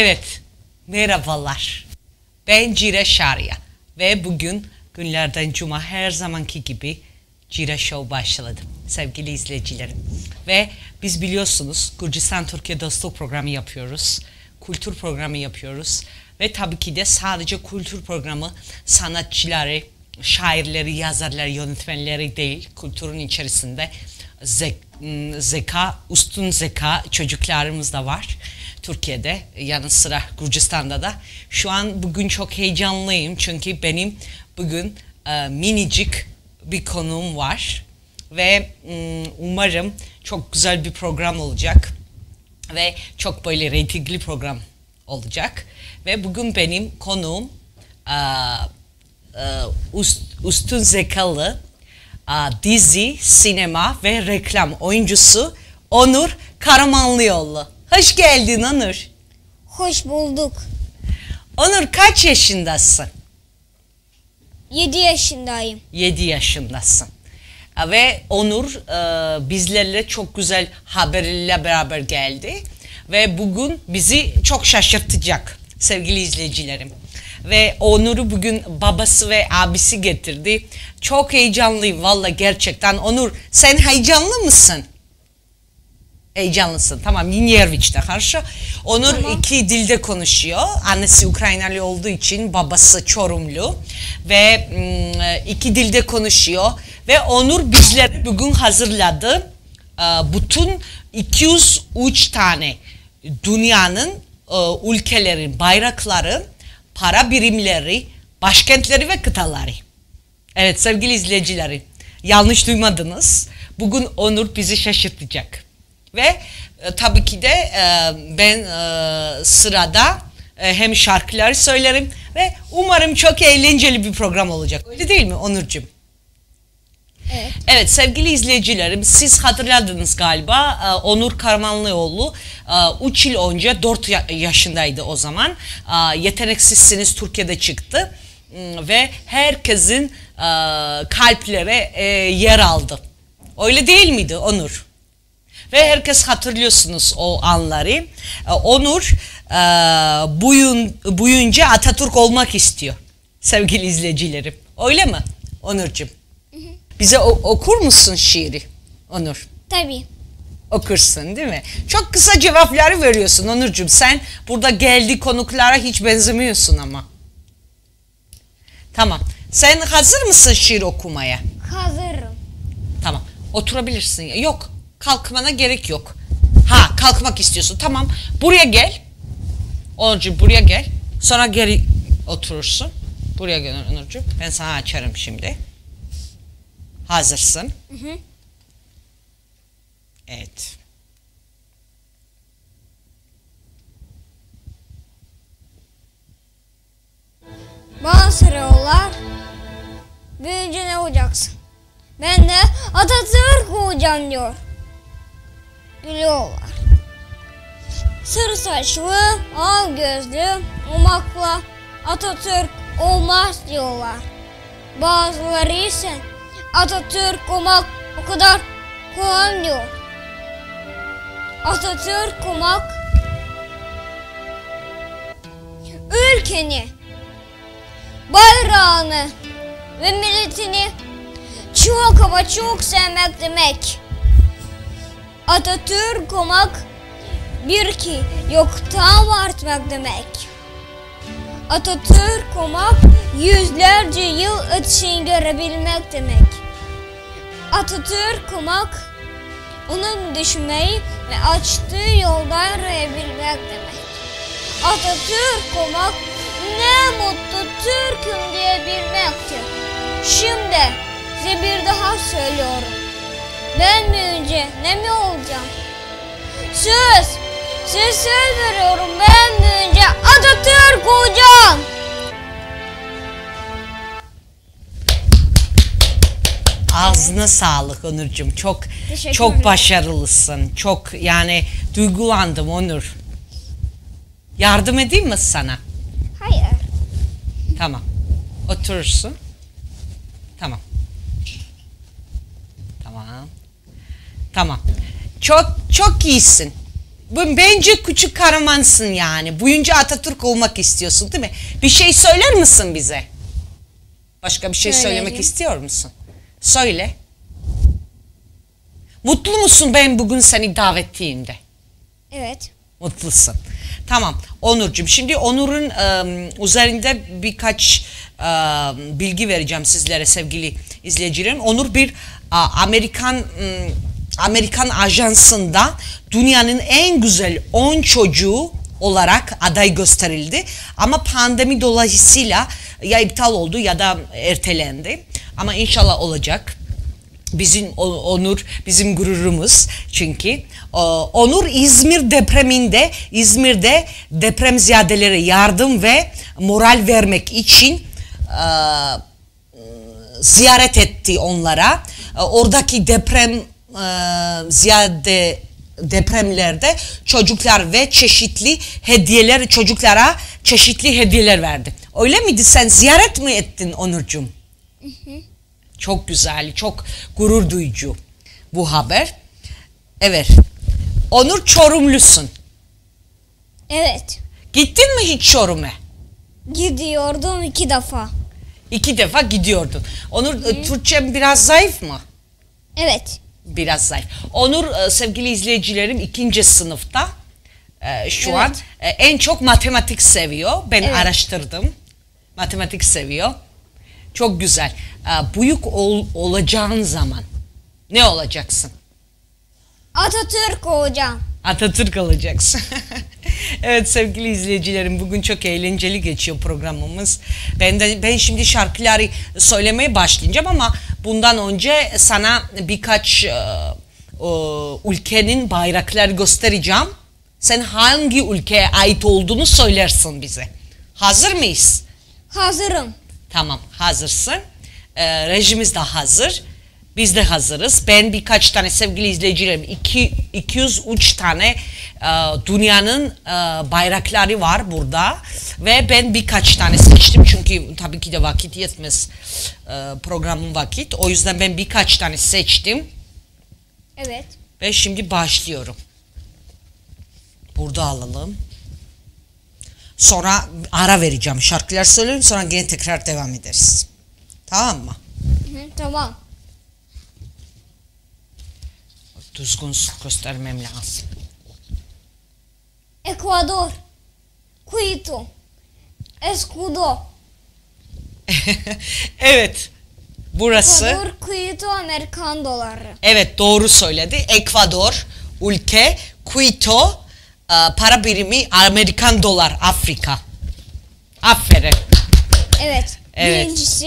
Evet, merhabalar. Ben Cire Şarya ve bugün günlerden cuma her zamanki gibi Cire Show başladı sevgili izleyicilerim. Ve biz biliyorsunuz Gürcistan Türkiye Dostluk Programı yapıyoruz. Kültür programı yapıyoruz. Ve tabii ki de sadece kültür programı sanatçıları, şairleri, yazarları, yönetmenleri değil, kültürün içerisinde m, zeka, üstün zeka çocuklarımız da var. Türkiye'de yanı sıra Gürcistan'da da. Şu an bugün çok heyecanlıyım çünkü benim bugün e, minicik bir konuğum var ve m, umarım çok güzel bir program olacak ve çok böyle reytingli program olacak ve bugün benim konuğum e, e, üstün zekalı e, dizi, sinema ve reklam oyuncusu Onur Karamanlıoğlu. Hoş geldin Onur. Hoş bulduk. Onur kaç yaşındasın? 7 yaşındayım. 7 yaşındasın. E, Ve Onur e, bizlerle çok güzel haberle beraber geldi. Ve bugün bizi çok şaşırtacak sevgili izleyicilerim. Ve Onur'u bugün babası ve abisi getirdi. Çok heyecanlıyım valla gerçekten. Onur sen heyecanlı mısın? Heyecanlısın. Tamam Yinyerviç'te karşı. Onur Tamam. iki dilde konuşuyor. Annesi Ukraynalı olduğu için babası Çorumlu. Ve mm, iki dilde konuşuyor. Ve Onur bizleri bugün hazırladı. Ee, Bütün 203 tane dünyanın e, ülkelerin bayrakları, para birimleri, başkentleri ve kıtaları. Evet sevgili izleyicilerim yanlış duymadınız. Bugün Onur bizi şaşırtacak. Ve e, tabii ki de e, ben e, sırada e, hem şarkıları söylerim ve umarım çok eğlenceli bir program olacak. Öyle değil mi Onurcuğum? Evet. Evet sevgili izleyicilerim siz hatırladınız galiba e, Onur Karmanlıoğlu 3 yıl önce 4 yaşındaydı o zaman. E, Yeteneksizsiniz Türkiye'de çıktı Hmm, ve herkesin e, kalplere e, yer aldı. Öyle değil miydi Onur? Ve herkes hatırlıyorsunuz o anları. E, Onur e, buyun, buyunca Atatürk olmak istiyor sevgili izleyicilerim. Öyle mi Onurcuğum? Bize o- okur musun şiiri Onur? Tabii. Okursun değil mi? Çok kısa cevapları veriyorsun Onurcuğum. Sen burada geldi konuklara hiç benzemiyorsun ama. Tamam. Sen hazır mısın şiir okumaya? Hazırım. Tamam. Oturabilirsin. Yok. Kalkmana gerek yok. Ha kalkmak istiyorsun. Tamam. Buraya gel. Onurcuğum buraya gel. Sonra geri oturursun. Buraya gel Onurcuğum. Ben sana açarım şimdi. Hazırsın. hı. Evet. Bana soruyorlar. Büyüyünce ne olacaksın? Ben de Atatürk olacağım diyor. Gülüyorlar. Sarı saçlı, al gözlü, umakla Atatürk olmaz diyorlar. Bazıları ise Atatürk olmak o kadar kolay diyor. Atatürk olmak ülkeni bayrağını ve milletini çok ama çok sevmek demek. Atatürk olmak bir ki yoktan artmak demek. Atatürk olmak yüzlerce yıl ötesini görebilmek demek. Atatürk olmak onun düşünmeyi ve açtığı yolda arayabilmek demek. Atatürk olmak ne mutlu Türk'üm diyebilmektir. Şimdi size bir daha söylüyorum. Ben büyüyünce ne mi olacağım? Söz, size söz veriyorum ben büyüyünce Atatürk olacağım. Ağzına sağlık Onurcuğum. Çok Teşekkür çok ederim. başarılısın. Çok yani duygulandım Onur. Yardım edeyim mi sana? Hayır. Tamam. Oturursun. Tamam. Tamam. Çok çok iyisin. Bence küçük kahramansın yani. Büyünce Atatürk olmak istiyorsun değil mi? Bir şey söyler misin bize? Başka bir şey Söylerim. söylemek istiyor musun? Söyle. Mutlu musun ben bugün seni davetliğimde? Evet. Mutlusun. Tamam Onurcuğum. Şimdi Onur'un e, üzerinde birkaç e, bilgi vereceğim sizlere sevgili izleyicilerim. Onur bir e, Amerikan m, Amerikan ajansında dünyanın en güzel 10 çocuğu olarak aday gösterildi. Ama pandemi dolayısıyla ya iptal oldu ya da ertelendi. Ama inşallah olacak bizim Onur bizim gururumuz çünkü Onur İzmir depreminde İzmir'de depremzedelere yardım ve moral vermek için e, ziyaret etti onlara. E, Oradaki deprem e, ziyade depremlerde çocuklar ve çeşitli hediyeler çocuklara çeşitli hediyeler verdi. Öyle miydi? Sen ziyaret mi ettin Onurcuğum? Çok güzel, çok gurur duyucu bu haber. Evet. Onur Çorumlusun. Evet. Gittin mi hiç Çorum'a? Gidiyordum iki defa. İki defa gidiyordun. Onur e, Türkçem biraz zayıf mı? Evet. Biraz zayıf. Onur e, sevgili izleyicilerim ikinci sınıfta. E, şu Evet. an e, en çok matematik seviyor. Ben Evet. araştırdım. Matematik seviyor. Çok güzel. Büyük ol- olacağın zaman ne olacaksın? Atatürk hocam. Atatürk olacaksın. evet sevgili izleyicilerim bugün çok eğlenceli geçiyor programımız. Ben de ben şimdi şarkıları söylemeye başlayacağım ama bundan önce sana birkaç e, o, ülkenin bayrakları göstereceğim. Sen hangi ülkeye ait olduğunu söylersin bize. Hazır mıyız? Hazırım. Tamam hazırsın. Ee, rejimiz de hazır. Biz de hazırız. Ben birkaç tane sevgili izleyicilerim iki, 203 tane e, dünyanın e, bayrakları var burada. Ve ben birkaç tane seçtim. Çünkü tabii ki de vakit yetmez e, programın vakit. O yüzden ben birkaç tane seçtim. Evet. Ve şimdi başlıyorum. Burada alalım. Sonra ara vereceğim. Şarkılar söyleyeyim sonra gene tekrar devam ederiz. Tamam mı? Hı, tamam. Düzgün göstermem lazım. Ekvador. Quito. Escudo. evet. Burası. Ekvador, Quito, Amerikan doları. Evet doğru söyledi. Ekvador, ülke, Quito, e, para birimi Amerikan dolar, Afrika. Aferin. Evet. Evet. Birincisi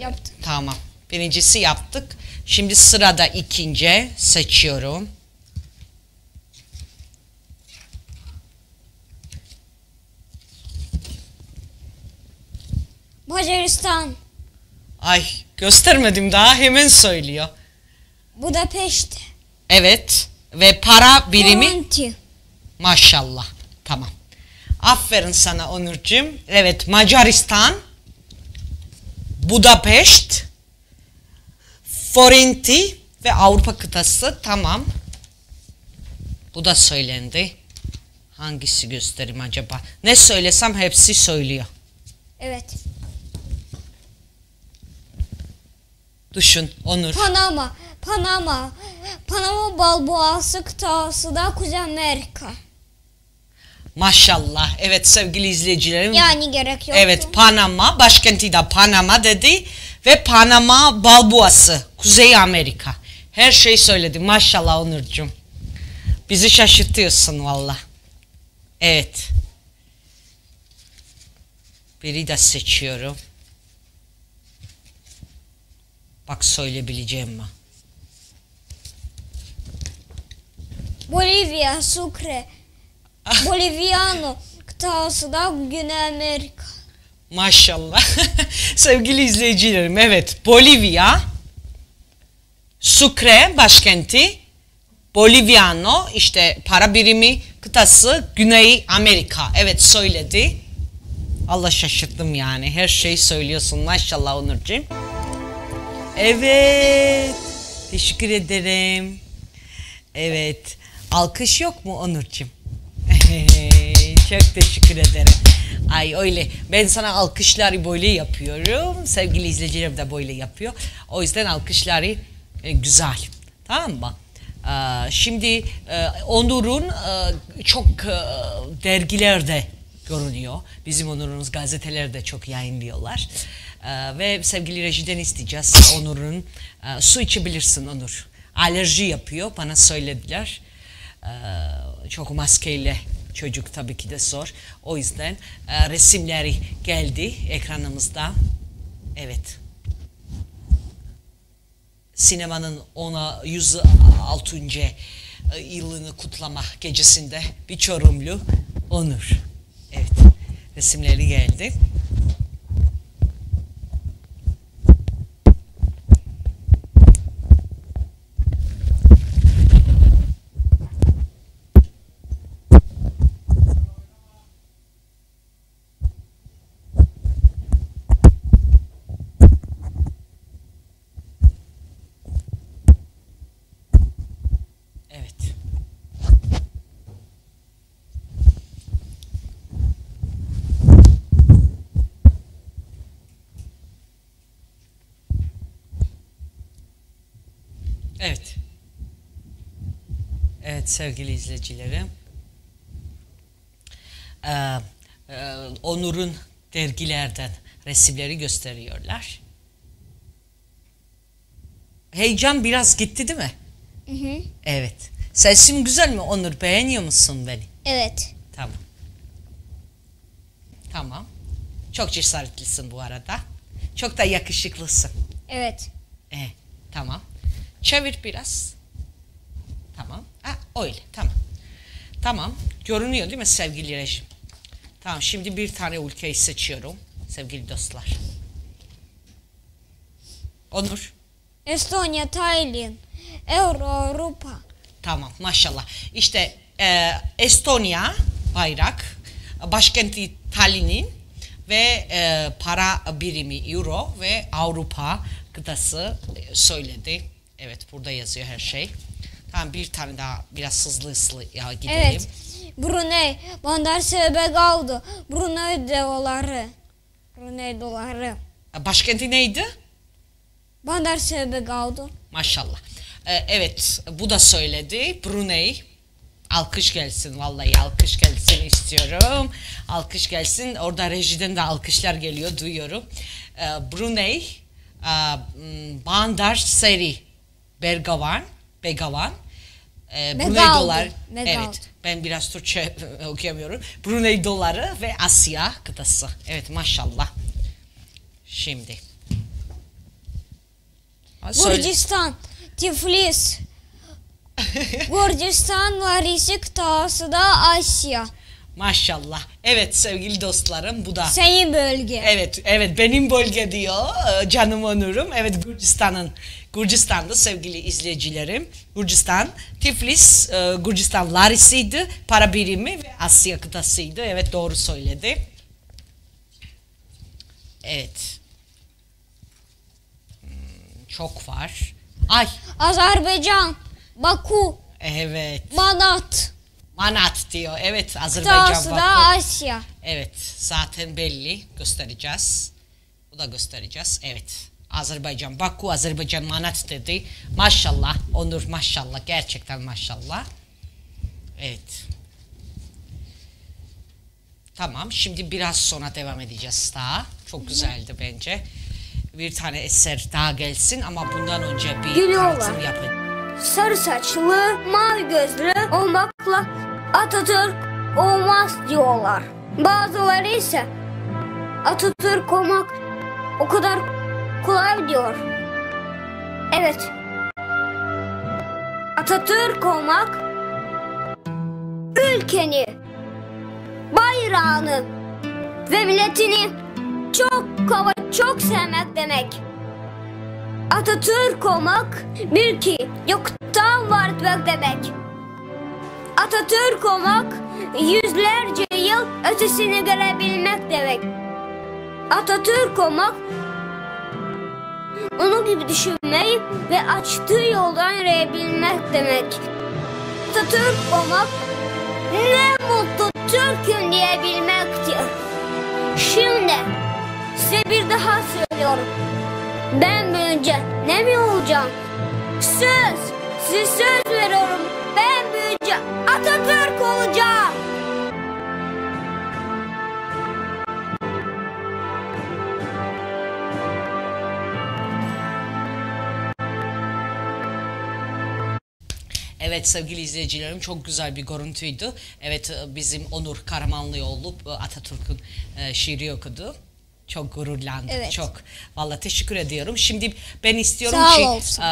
yaptık. Tamam. Birincisi yaptık. Şimdi sırada ikinci seçiyorum. Macaristan. Ay göstermedim daha hemen söylüyor. Budapeşte. Evet ve para birimi Toronto. maşallah. Tamam. Aferin sana Onurcuğum. Evet Macaristan, Budapeşt, Forenti ve Avrupa kıtası tamam. Bu da söylendi. Hangisi göstereyim acaba? Ne söylesem hepsi söylüyor. Evet. Düşün Onur. Panama. Panama. Panama Balboası kıtası da Kuzey Amerika. Maşallah. Evet sevgili izleyicilerim. Yani gerek yok. Evet Panama başkenti de Panama dedi ve Panama Balboası Kuzey Amerika. Her şey söyledi maşallah Onurcuğum. Bizi şaşırtıyorsun valla. Evet. Biri de seçiyorum. Bak söyleyebileceğim mi? Bolivya, Sucre. Boliviano kıtası da Güney Amerika. Maşallah. Sevgili izleyicilerim evet Bolivya Sucre başkenti Boliviano işte para birimi kıtası Güney Amerika. Evet söyledi. Allah şaşırttım yani. Her şeyi söylüyorsun maşallah Onurcuğum. Evet. Teşekkür ederim. Evet. Alkış yok mu Onurcuğum? Çok teşekkür ederim. Ay öyle. Ben sana alkışları böyle yapıyorum. Sevgili izleyicilerim de böyle yapıyor. O yüzden alkışları e, güzel. Tamam mı? Ee, şimdi e, Onur'un e, çok e, dergilerde görünüyor. Bizim Onur'umuz gazetelerde çok yayınlıyorlar. Ee, ve sevgili rejiden isteyeceğiz Onur'un e, su içebilirsin Onur. Alerji yapıyor bana söylediler. Ee, çok maskeyle çocuk tabii ki de zor. O yüzden e, resimleri geldi ekranımızda. Evet. Sinemanın ona 106. e, yılını kutlama gecesinde bir Çorumlu Onur. Evet. Resimleri geldi. Evet. Evet. Evet sevgili izleyicilerim. Ee, e, Onur'un dergilerden resimleri gösteriyorlar. Heyecan biraz gitti değil mi? Hı hı. Evet. Sesim güzel mi Onur? Beğeniyor musun beni? Evet. Tamam. Tamam. Çok cesaretlisin bu arada. Çok da yakışıklısın. Evet. E, tamam. Çevir biraz. Tamam. Ha, öyle. Tamam. Tamam. Görünüyor değil mi sevgili rejim? Tamam. Şimdi bir tane ülkeyi seçiyorum. Sevgili dostlar. Onur. Estonya, Tayland, Euro, Avrupa. Tamam maşallah. İşte e, Estonya bayrak, başkenti Tallinn'in ve e, para birimi Euro ve Avrupa kıtası e, söyledi. Evet burada yazıyor her şey. Tamam bir tane daha biraz hızlı hızlı ya gidelim. Evet. Brunei, Bandar Sebek aldı. Brunei doları. Brunei doları. Başkenti neydi? Bandar Sebek aldı. Maşallah. E, evet bu da söyledi. Brunei. Alkış gelsin vallahi alkış gelsin istiyorum. Alkış gelsin. Orada rejiden de alkışlar geliyor duyuyorum. E, Brunei, Bandar Seri, Bergavan, Begavan. E, Brunei dolar. Evet. Ben biraz Türkçe okuyamıyorum. Brunei doları ve Asya kıtası. Evet maşallah. Şimdi. Gürcistan, Tiflis. Gürcistan Varisi kıtası da Asya. Maşallah. Evet sevgili dostlarım bu da. Senin bölge. Evet, evet benim bölge diyor e, canım onurum. Evet Gürcistan'ın Gürcistan'da sevgili izleyicilerim. Gürcistan, Tiflis, e, Gürcistan Larisiydi, para birimi ve Asya kıtasıydı. Evet doğru söyledi. Evet. Hmm, Çok var. Ay, Azerbaycan, Baku, evet. Manat. Manat diyor. Evet Azerbaycan Kıtası da. Asya. Evet, zaten belli. Göstereceğiz. Bu da göstereceğiz. Evet. Azerbaycan, Baku, Azerbaycan Manat dedi. Maşallah, Onur maşallah. Gerçekten maşallah. Evet. Tamam, şimdi biraz sonra devam edeceğiz daha. Çok güzeldi bence. Bir tane eser daha gelsin ama bundan önce bir Gülüyorlar. tanıtım yapın. Sarı saçlı, mavi gözlü olmakla Atatürk olmaz diyorlar. Bazıları ise Atatürk olmak o kadar kolay diyor. Evet. Atatürk olmak ülkeni, bayrağını ve milletini çok ama çok sevmek demek. Atatürk olmak bir ki yoktan var etmek demek. Atatürk olmak yüzlerce yıl ötesini görebilmek demek. Atatürk olmak onun gibi düşünmeyi ve açtığı yoldan yürüyebilmek demek. Atatürk olmak ne mutlu Türk'üm diyebilmektir. Şimdi size bir daha söylüyorum. Ben büyüyünce ne mi olacağım? Söz, size söz veriyorum. Atatürk olacağım. Evet sevgili izleyicilerim çok güzel bir görüntüydü. Evet e, bizim Onur Karamanlıoğlu e, Atatürk'ün e, şiiri okudu. Çok gururlandık. Evet. Çok. Vallahi teşekkür ediyorum. Şimdi ben istiyorum Sağ ki olsun. e,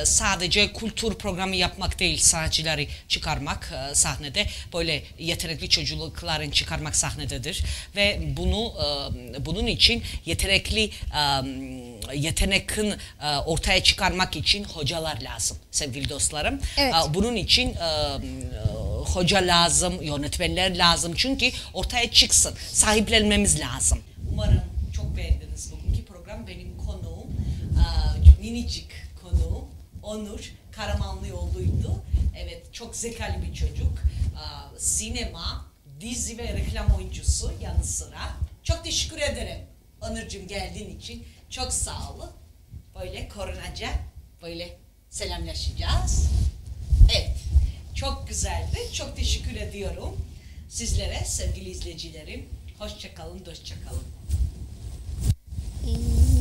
e, sadece kültür programı yapmak değil sanatçıları çıkarmak e, sahnede böyle yetenekli çocukların çıkarmak sahnededir ve bunu e, bunun için yetenekli e, yetenekin e, ortaya çıkarmak için hocalar lazım sevgili dostlarım. Evet. E, bunun için e, e, hoca lazım, yönetmenler lazım çünkü ortaya çıksın. Sahiplenmemiz lazım. Umarım çok beğendiniz bugünkü program. Benim konuğum e, minicik konuğum Onur Karamanlıoğlu'ydu. Evet çok zekalı bir çocuk. E, sinema, dizi ve reklam oyuncusu yanı sıra. Çok teşekkür ederim Onurcuğum geldiğin için. Çok sağ ol. Böyle korunacak, böyle selamlaşacağız. Evet. Çok güzeldi. Çok teşekkür ediyorum sizlere sevgili izleyicilerim. Hoşçakalın, hoşçakalın. Ee,